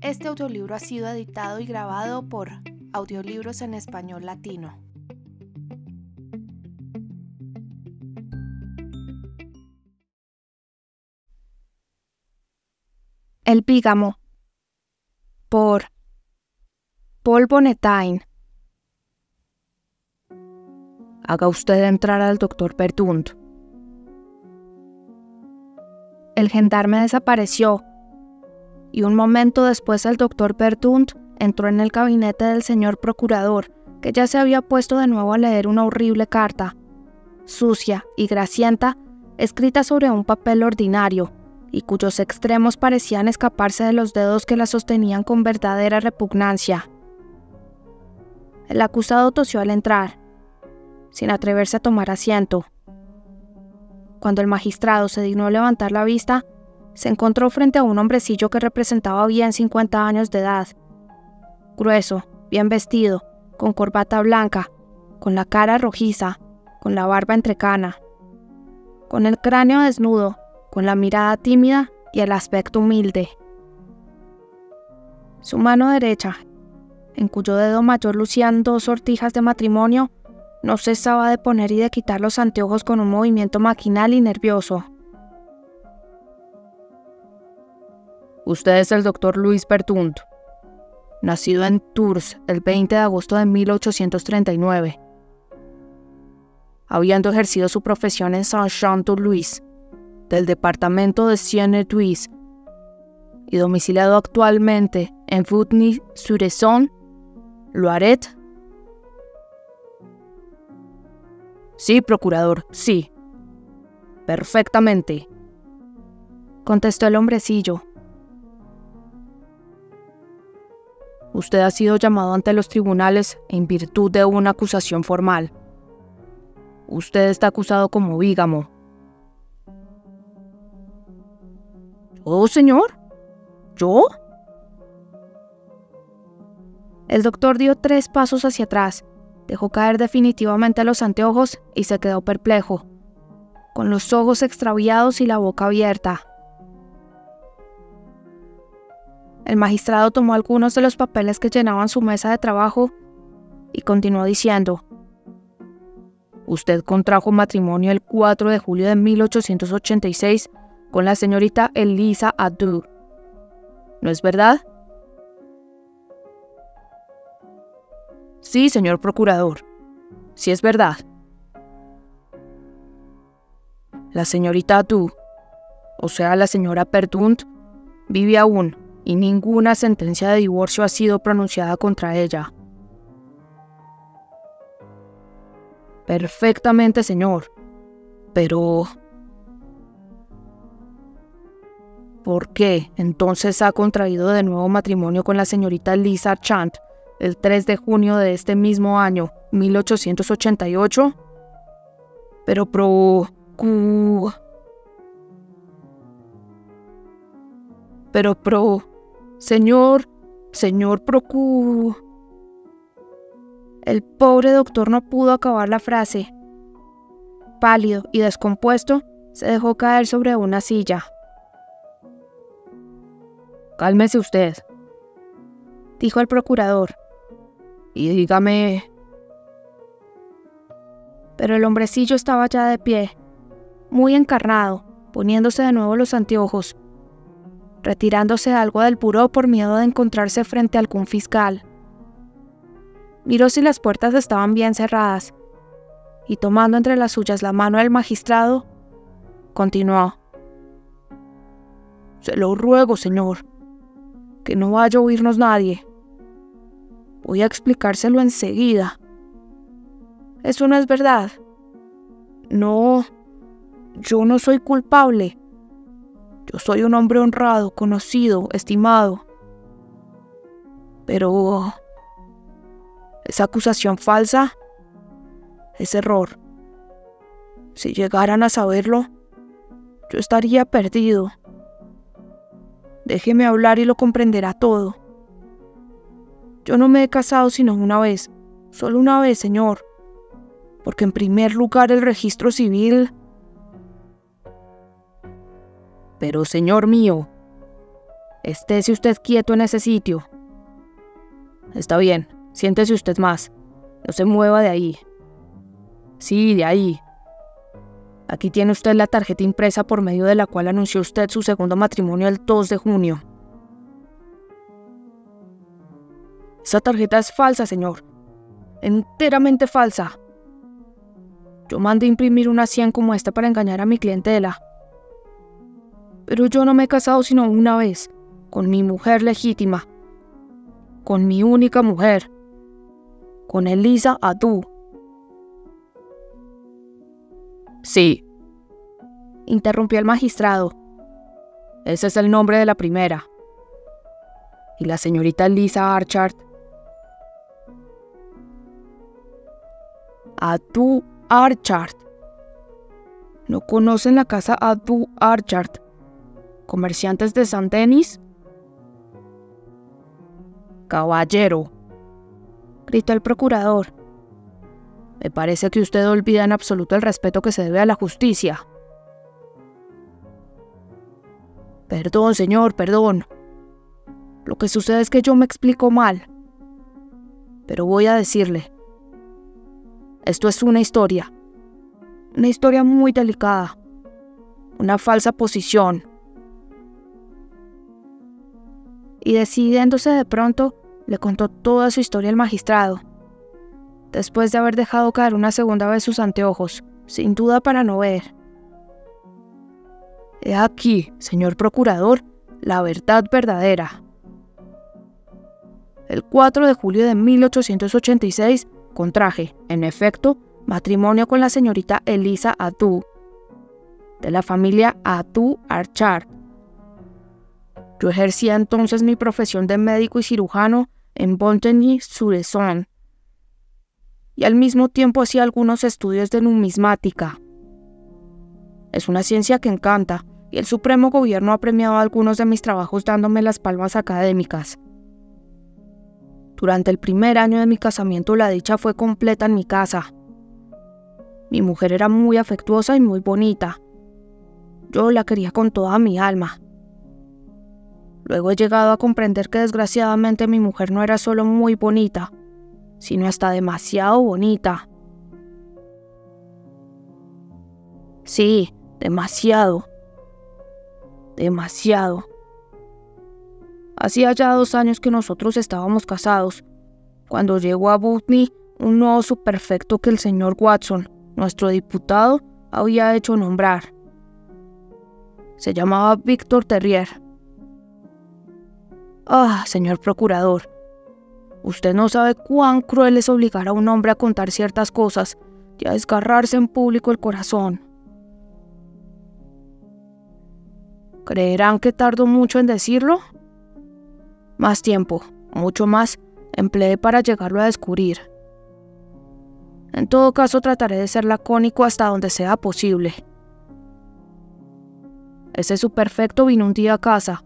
Este audiolibro ha sido editado y grabado por Audiolibros en Español Latino. El Pígamo por Paul Bonnetain. Haga usted entrar al doctor Pertunt. El gendarme desapareció y un momento después el doctor Pertunt entró en el gabinete del señor procurador, que ya se había puesto de nuevo a leer una horrible carta, sucia y grasienta, escrita sobre un papel ordinario, y cuyos extremos parecían escaparse de los dedos que la sostenían con verdadera repugnancia. El acusado tosió al entrar, sin atreverse a tomar asiento. Cuando el magistrado se dignó levantar la vista, se encontró frente a un hombrecillo que representaba bien 50 años de edad. Grueso, bien vestido, con corbata blanca, con la cara rojiza, con la barba entrecana, con el cráneo desnudo, con la mirada tímida y el aspecto humilde. Su mano derecha, en cuyo dedo mayor lucían dos sortijas de matrimonio, no cesaba de poner y de quitar los anteojos con un movimiento maquinal y nervioso. Usted es el doctor Luis Pertunt, nacido en Tours el 20 de agosto de 1839, habiendo ejercido su profesión en Saint-Jean-de-Louis, del departamento de Seine-et-Oise, y domiciliado actualmente en Futny-sur-Essonne, Loiret. Sí, procurador, sí. Perfectamente, contestó el hombrecillo, Usted ha sido llamado ante los tribunales en virtud de una acusación formal. Usted está acusado como vígamo. ¿Yo, señor? ¿Yo? El doctor dio tres pasos hacia atrás, dejó caer definitivamente los anteojos y se quedó perplejo, con los ojos extraviados y la boca abierta. El magistrado tomó algunos de los papeles que llenaban su mesa de trabajo y continuó diciendo, Usted contrajo matrimonio el 4 de julio de 1886 con la señorita Elisa Adu. ¿No es verdad? Sí, señor procurador. Sí es verdad. La señorita Adu, o sea, la señora Pertunt, vive aún y ninguna sentencia de divorcio ha sido pronunciada contra ella. Perfectamente, señor. Pero... ¿Por qué entonces ha contraído de nuevo matrimonio con la señorita Lisa Chant el 3 de junio de este mismo año, 1888? Pero pro... Pero pro... Señor, señor Procu. El pobre doctor no pudo acabar la frase. Pálido y descompuesto, se dejó caer sobre una silla. Cálmese usted, dijo el procurador. Y dígame... Pero el hombrecillo estaba ya de pie, muy encarnado, poniéndose de nuevo los anteojos, retirándose algo del buró por miedo de encontrarse frente a algún fiscal. Miró si las puertas estaban bien cerradas y tomando entre las suyas la mano del magistrado, continuó. Se lo ruego, señor, que no vaya a oírnos nadie. Voy a explicárselo enseguida. Eso no es verdad. No, yo no soy culpable. Yo soy un hombre honrado, conocido, estimado. Pero... Esa acusación falsa es error. Si llegaran a saberlo, yo estaría perdido. Déjeme hablar y lo comprenderá todo. Yo no me he casado sino una vez, solo una vez, señor, porque en primer lugar el registro civil pero, señor mío, Estése usted quieto en ese sitio. Está bien, siéntese usted más. No se mueva de ahí. Sí, de ahí. Aquí tiene usted la tarjeta impresa por medio de la cual anunció usted su segundo matrimonio el 2 de junio. Esa tarjeta es falsa, señor. Enteramente falsa. Yo mandé imprimir una 100 como esta para engañar a mi clientela. Pero yo no me he casado sino una vez, con mi mujer legítima, con mi única mujer, con Elisa Atu. Sí, interrumpió el magistrado. Ese es el nombre de la primera. Y la señorita Lisa Archard. Atu Archard. ¿No conocen la casa Atu Archard? ¿Comerciantes de San Denis? Caballero, gritó el procurador. Me parece que usted olvida en absoluto el respeto que se debe a la justicia. Perdón, señor, perdón. Lo que sucede es que yo me explico mal. Pero voy a decirle. Esto es una historia. Una historia muy delicada. Una falsa posición. Y decidiéndose de pronto, le contó toda su historia al magistrado. Después de haber dejado caer una segunda vez sus anteojos, sin duda para no ver. He aquí, señor procurador, la verdad verdadera. El 4 de julio de 1886 contraje, en efecto, matrimonio con la señorita Elisa Atu, de la familia Atu Archard. Yo ejercía entonces mi profesión de médico y cirujano en Bontigny-sur-Essonne y al mismo tiempo hacía algunos estudios de numismática. Es una ciencia que encanta y el Supremo Gobierno ha premiado algunos de mis trabajos dándome las palmas académicas. Durante el primer año de mi casamiento la dicha fue completa en mi casa. Mi mujer era muy afectuosa y muy bonita. Yo la quería con toda mi alma. Luego he llegado a comprender que desgraciadamente mi mujer no era solo muy bonita, sino hasta demasiado bonita. Sí, demasiado demasiado. Hacía ya dos años que nosotros estábamos casados, cuando llegó a Butney un nuevo superfecto que el señor Watson, nuestro diputado, había hecho nombrar. Se llamaba Víctor Terrier. Ah, señor procurador, usted no sabe cuán cruel es obligar a un hombre a contar ciertas cosas y a desgarrarse en público el corazón. ¿Creerán que tardo mucho en decirlo? Más tiempo, mucho más, empleé para llegarlo a descubrir. En todo caso, trataré de ser lacónico hasta donde sea posible. Ese superfecto vino un día a casa,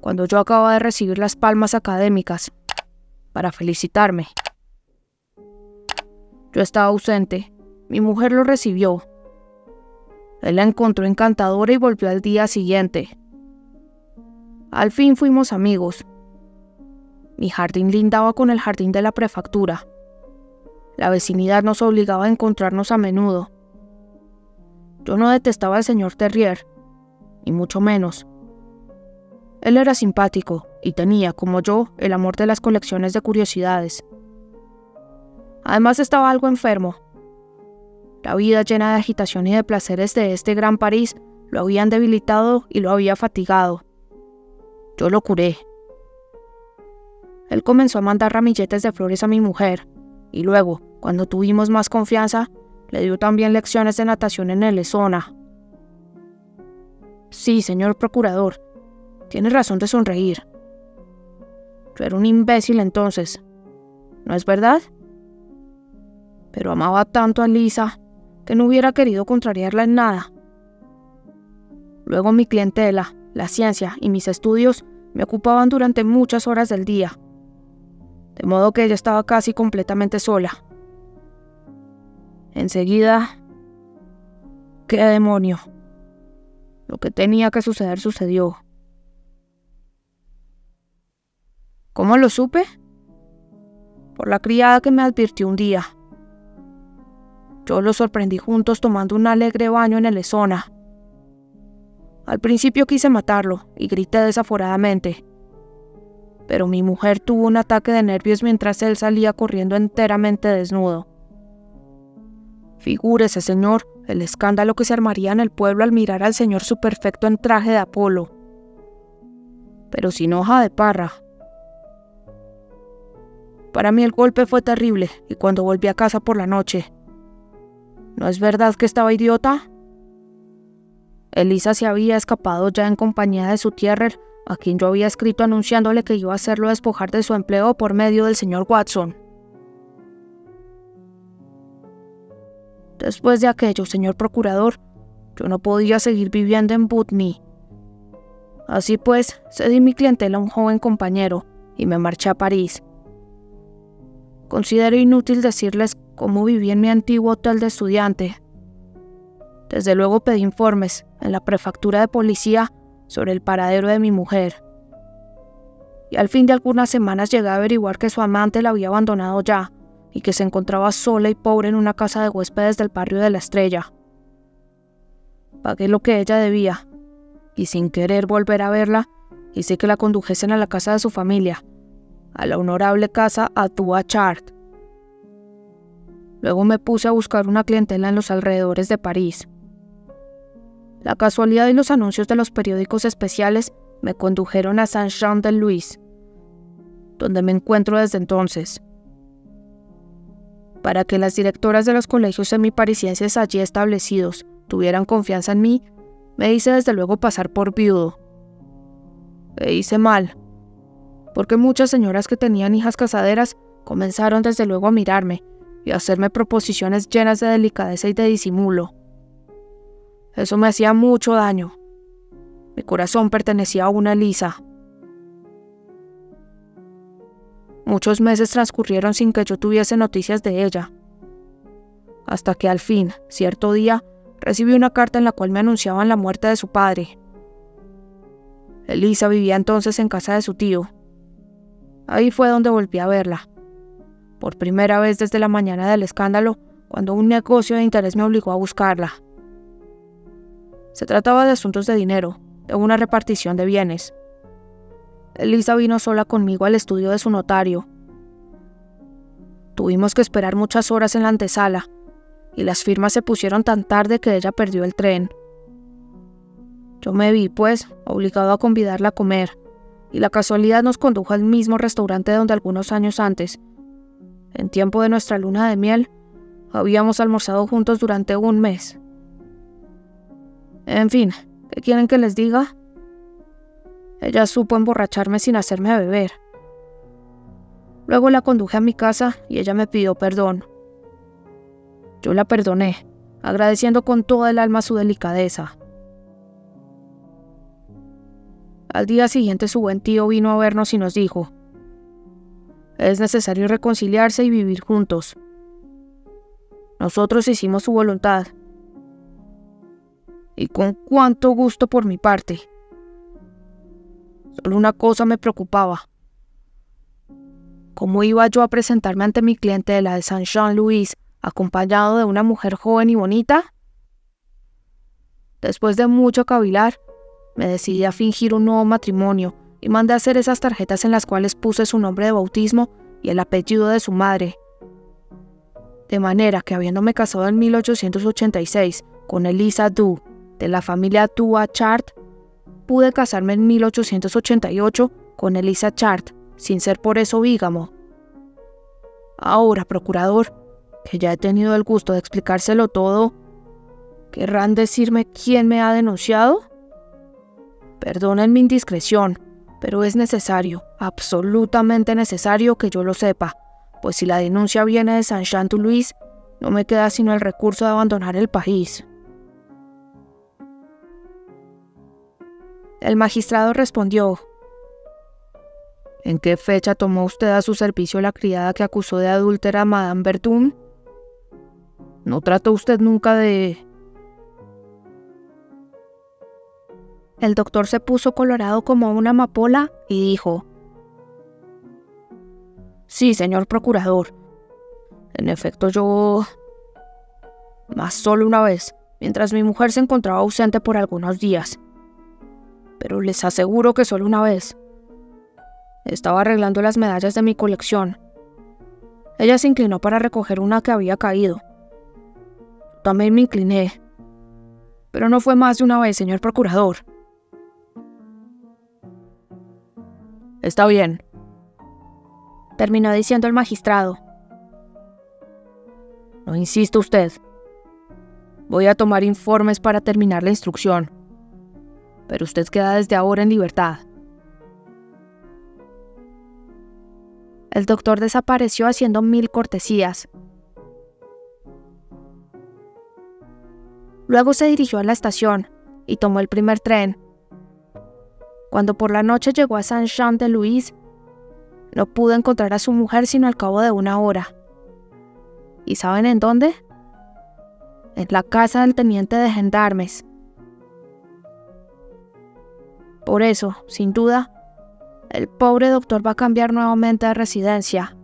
cuando yo acababa de recibir las palmas académicas, para felicitarme. Yo estaba ausente, mi mujer lo recibió, él la encontró encantadora y volvió al día siguiente. Al fin fuimos amigos. Mi jardín lindaba con el jardín de la prefectura. La vecinidad nos obligaba a encontrarnos a menudo. Yo no detestaba al señor Terrier, ni mucho menos. Él era simpático y tenía, como yo, el amor de las colecciones de curiosidades. Además estaba algo enfermo la vida llena de agitación y de placeres de este gran París lo habían debilitado y lo había fatigado. Yo lo curé. Él comenzó a mandar ramilletes de flores a mi mujer, y luego, cuando tuvimos más confianza, le dio también lecciones de natación en el Esona. Sí, señor procurador, tiene razón de sonreír. Yo era un imbécil entonces, ¿no es verdad? Pero amaba tanto a Lisa que no hubiera querido contrariarla en nada. Luego mi clientela, la ciencia y mis estudios me ocupaban durante muchas horas del día, de modo que ella estaba casi completamente sola. Enseguida... ¡Qué demonio! Lo que tenía que suceder sucedió. ¿Cómo lo supe? Por la criada que me advirtió un día. Yo los sorprendí juntos tomando un alegre baño en el Esona. Al principio quise matarlo y grité desaforadamente. Pero mi mujer tuvo un ataque de nervios mientras él salía corriendo enteramente desnudo. Figúrese, señor, el escándalo que se armaría en el pueblo al mirar al señor su perfecto en traje de Apolo. Pero sin hoja de parra. Para mí el golpe fue terrible y cuando volví a casa por la noche. ¿No es verdad que estaba idiota? Elisa se había escapado ya en compañía de su tierrer, a quien yo había escrito anunciándole que iba a hacerlo despojar de su empleo por medio del señor Watson. Después de aquello, señor procurador, yo no podía seguir viviendo en Putney. Así pues, cedí mi clientela a un joven compañero y me marché a París. Considero inútil decirles cómo viví en mi antiguo hotel de estudiante. Desde luego pedí informes en la prefectura de policía sobre el paradero de mi mujer. Y al fin de algunas semanas llegué a averiguar que su amante la había abandonado ya y que se encontraba sola y pobre en una casa de huéspedes del barrio de la Estrella. Pagué lo que ella debía, y sin querer volver a verla, hice que la condujesen a la casa de su familia, a la honorable casa Atua Chart. Luego me puse a buscar una clientela en los alrededores de París. La casualidad y los anuncios de los periódicos especiales me condujeron a Saint-Jean-de-Louis, donde me encuentro desde entonces para que las directoras de los colegios semiparisienses allí establecidos tuvieran confianza en mí, me hice desde luego pasar por viudo. E hice mal, porque muchas señoras que tenían hijas casaderas comenzaron desde luego a mirarme y a hacerme proposiciones llenas de delicadeza y de disimulo. Eso me hacía mucho daño. Mi corazón pertenecía a una Elisa, Muchos meses transcurrieron sin que yo tuviese noticias de ella. Hasta que al fin, cierto día, recibí una carta en la cual me anunciaban la muerte de su padre. Elisa vivía entonces en casa de su tío. Ahí fue donde volví a verla. Por primera vez desde la mañana del escándalo, cuando un negocio de interés me obligó a buscarla. Se trataba de asuntos de dinero, de una repartición de bienes. Elisa vino sola conmigo al estudio de su notario. Tuvimos que esperar muchas horas en la antesala, y las firmas se pusieron tan tarde que ella perdió el tren. Yo me vi, pues, obligado a convidarla a comer, y la casualidad nos condujo al mismo restaurante donde algunos años antes, en tiempo de nuestra luna de miel, habíamos almorzado juntos durante un mes. En fin, ¿qué quieren que les diga? Ella supo emborracharme sin hacerme beber. Luego la conduje a mi casa y ella me pidió perdón. Yo la perdoné, agradeciendo con toda el alma su delicadeza. Al día siguiente su buen tío vino a vernos y nos dijo, es necesario reconciliarse y vivir juntos. Nosotros hicimos su voluntad. Y con cuánto gusto por mi parte. Solo una cosa me preocupaba. ¿Cómo iba yo a presentarme ante mi cliente de la de Saint Jean-Louis acompañado de una mujer joven y bonita? Después de mucho cavilar, me decidí a fingir un nuevo matrimonio y mandé a hacer esas tarjetas en las cuales puse su nombre de bautismo y el apellido de su madre. De manera que habiéndome casado en 1886 con Elisa Du, de la familia Dua Chart, pude casarme en 1888 con Elisa Chart, sin ser por eso vígamo. Ahora, procurador, que ya he tenido el gusto de explicárselo todo, ¿querrán decirme quién me ha denunciado? Perdonen mi indiscreción, pero es necesario, absolutamente necesario que yo lo sepa, pues si la denuncia viene de Saint Jean Louis, no me queda sino el recurso de abandonar el país. El magistrado respondió, ¿En qué fecha tomó usted a su servicio la criada que acusó de adúltera a Madame Bertun? ¿No trató usted nunca de...? El doctor se puso colorado como una amapola y dijo, Sí, señor procurador. En efecto, yo... Más solo una vez, mientras mi mujer se encontraba ausente por algunos días. Pero les aseguro que solo una vez. Estaba arreglando las medallas de mi colección. Ella se inclinó para recoger una que había caído. También me incliné. Pero no fue más de una vez, señor procurador. Está bien, terminó diciendo el magistrado. No insiste usted. Voy a tomar informes para terminar la instrucción. Pero usted queda desde ahora en libertad. El doctor desapareció haciendo mil cortesías. Luego se dirigió a la estación y tomó el primer tren. Cuando por la noche llegó a Saint-Jean-de-Louis, no pudo encontrar a su mujer sino al cabo de una hora. ¿Y saben en dónde? En la casa del teniente de gendarmes. Por eso, sin duda, el pobre doctor va a cambiar nuevamente de residencia